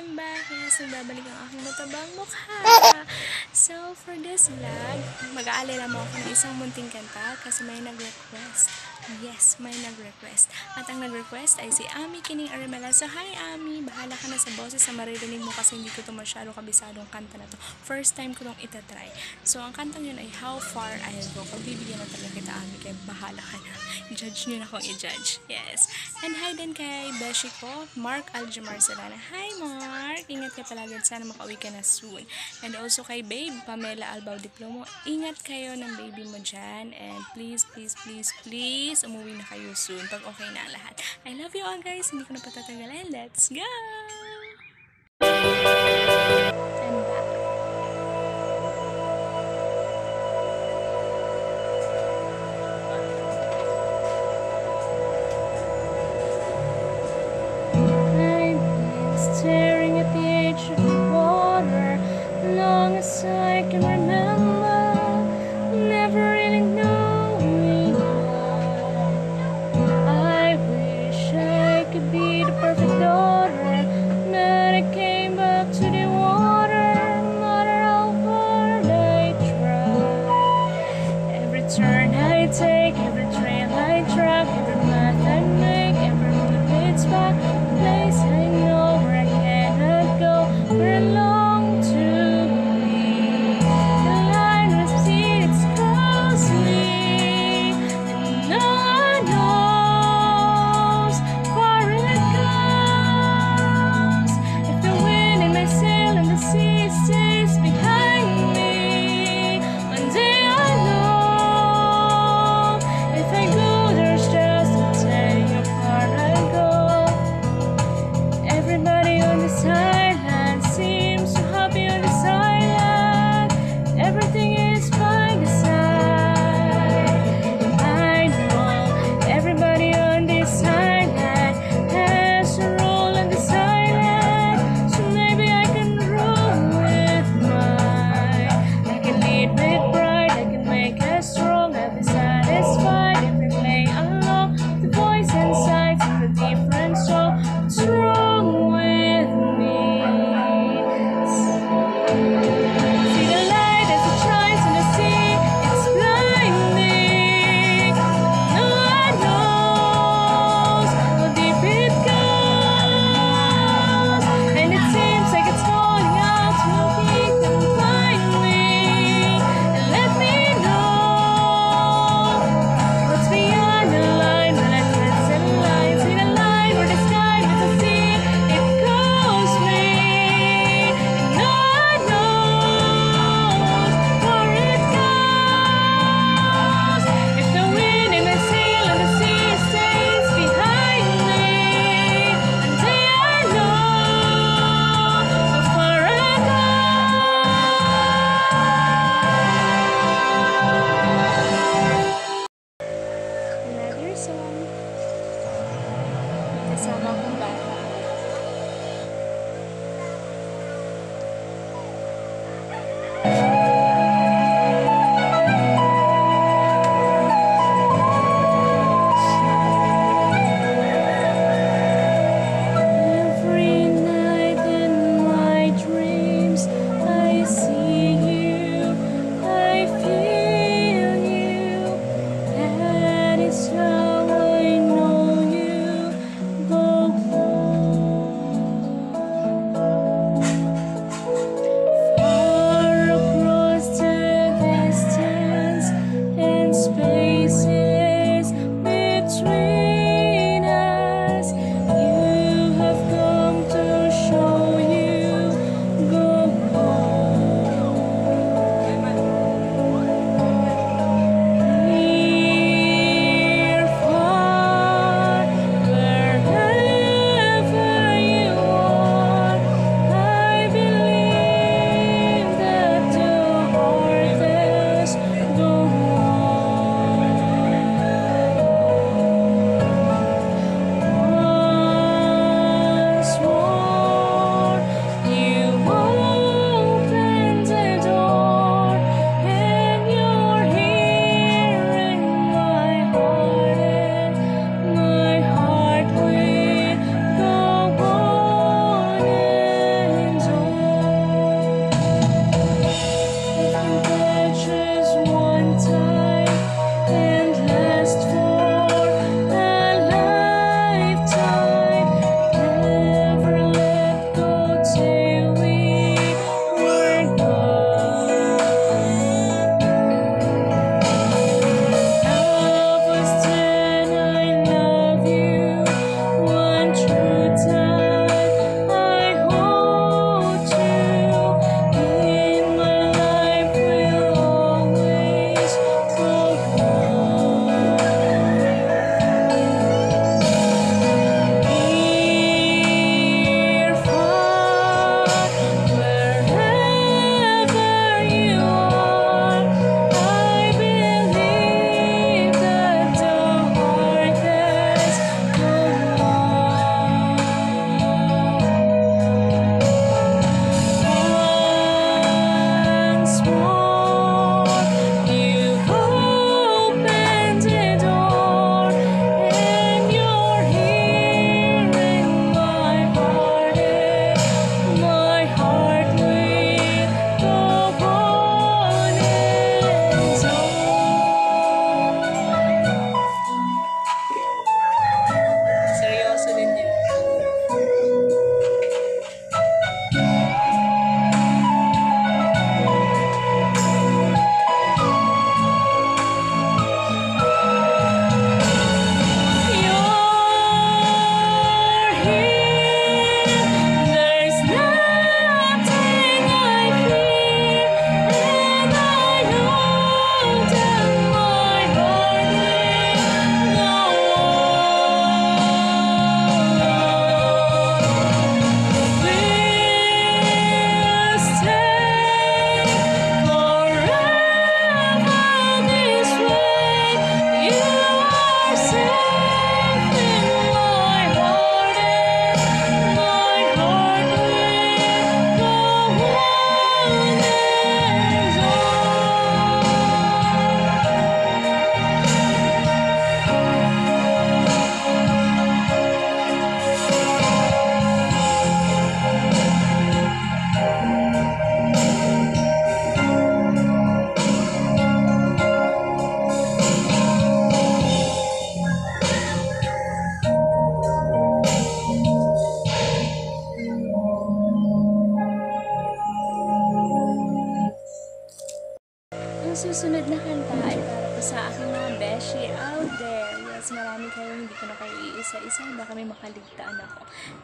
time back. Yes, nagbabalik ang aking matabang mukha. So, for this vlog, mag-aalala mo ako ng isang munting kanta kasi may nag-request. Yes, may nag-request. At ang nag-request ay si Ami Kining Arimela. So, hi Ami! Bahala ka na sa boses sa maririnig mo kasi hindi ko to masyado kabisadong kanta na to. First time ko tong itatry. So, ang kantang yun ay How Far I'll Go. Pagbibigyan na talaga kita Ami kaya bahala ka na. I-judge nyo na kung i-judge. Yes. And hi din kay Beshi ko, Mark Aljamar Salana. Hi Mark! Ingat ka palagi at sana makauwi ka na soon. And also kay Babe, Pamela Albao Diplomo. Ingat kayo ng baby mo dyan. And please, please, please, please, umuwi na kayo soon pag okay na ang lahat. I love you all guys. Hindi ko na patatagalin. Let's go!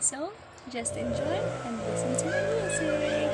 So just enjoy and listen to the music.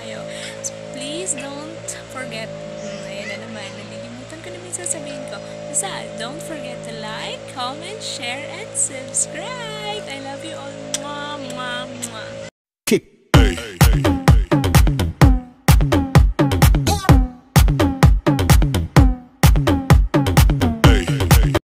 kayo. So, please don't forget, hmm, ayun na naman, nalilimutan ko na minsan sabihin ko, basta don't forget to like, comment, share, and subscribe. I love you all.